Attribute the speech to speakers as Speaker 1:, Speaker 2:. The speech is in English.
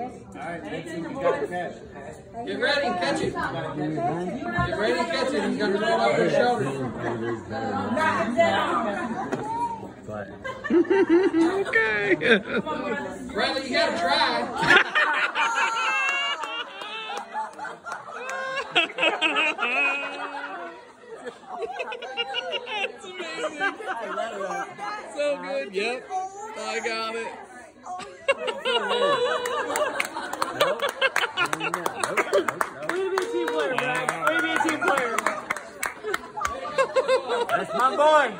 Speaker 1: of your table.
Speaker 2: Get ready, catch it. Get ready, catch it. He's gonna throw it over his shoulder.
Speaker 3: okay.
Speaker 2: Bradley, you gotta try.
Speaker 3: That's amazing. So good. Yep. I got it.
Speaker 4: That's my boy.